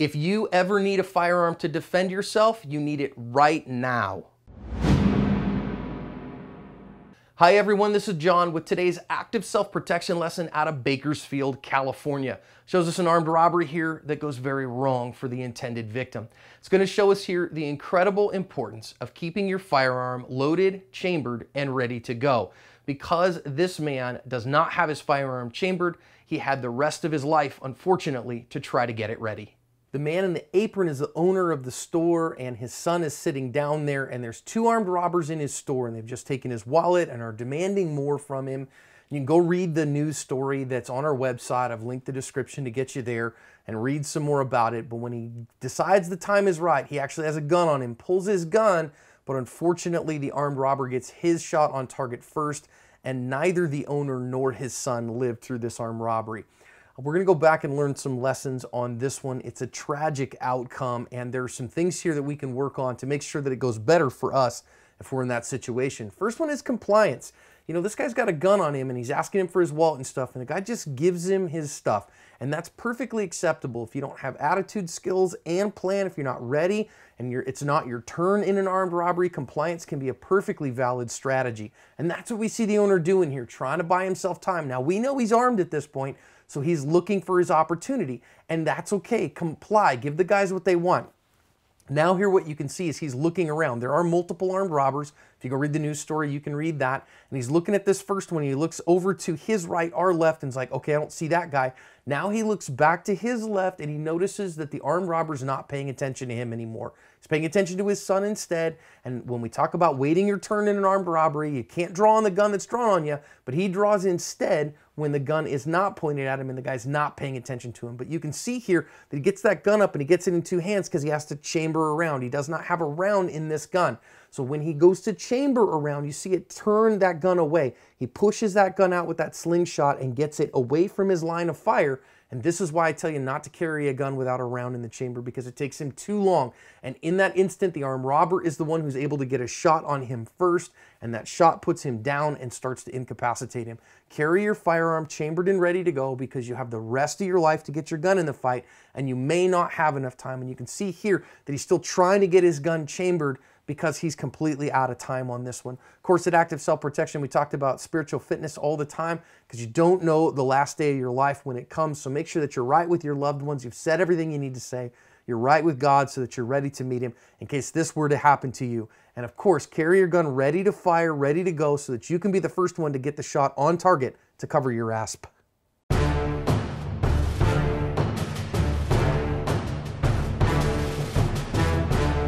If you ever need a firearm to defend yourself, you need it right now. Hi everyone, this is John with today's active self-protection lesson out of Bakersfield, California. Shows us an armed robbery here that goes very wrong for the intended victim. It's going to show us here the incredible importance of keeping your firearm loaded, chambered, and ready to go. Because this man does not have his firearm chambered, he had the rest of his life, unfortunately, to try to get it ready. The man in the apron is the owner of the store, and his son is sitting down there. And there's two armed robbers in his store, and they've just taken his wallet and are demanding more from him. You can go read the news story that's on our website. I've linked the description to get you there and read some more about it. But when he decides the time is right, he actually has a gun on him, pulls his gun, but unfortunately, the armed robber gets his shot on target first, and neither the owner nor his son lived through this armed robbery. We're going to go back and learn some lessons on this one. It's a tragic outcome, and there are some things here that we can work on to make sure that it goes better for us if we're in that situation. First one is compliance. You know, this guy's got a gun on him and he's asking him for his wallet and stuff, and the guy just gives him his stuff. And that's perfectly acceptable if you don't have attitude skills and plan, if you're not ready and you're, it's not your turn in an armed robbery, compliance can be a perfectly valid strategy. And that's what we see the owner doing here, trying to buy himself time. Now, we know he's armed at this point, so he's looking for his opportunity, and that's okay. Comply, give the guys what they want. Now here what you can see is he's looking around. There are multiple armed robbers. If you go read the news story, you can read that. And he's looking at this first one. He looks over to his right, our left, and is like, okay, I don't see that guy. Now he looks back to his left and he notices that the armed robber's not paying attention to him anymore. He's paying attention to his son instead. And when we talk about waiting your turn in an armed robbery, you can't draw on the gun that's drawn on you, but he draws instead when the gun is not pointed at him and the guy's not paying attention to him. But you can see here that he gets that gun up and he gets it in two hands because he has to chamber around. He does not have a round in this gun. So when he goes to chamber around, you see it turn that gun away. He pushes that gun out with that slingshot and gets it away from his line of fire. And this is why I tell you not to carry a gun without a round in the chamber because it takes him too long. And in that instant, the armed robber is the one who's able to get a shot on him first, and that shot puts him down and starts to incapacitate him. Carry your firearm chambered and ready to go because you have the rest of your life to get your gun in the fight, and you may not have enough time. And you can see here that he's still trying to get his gun chambered because he's completely out of time on this one. Of course, at Active Self Protection, we talked about spiritual fitness all the time because you don't know the last day of your life when it comes. So make sure that you're right with your loved ones. You've said everything you need to say. You're right with God so that you're ready to meet Him in case this were to happen to you. And of course, carry your gun ready to fire, ready to go so that you can be the first one to get the shot on target to cover your asp.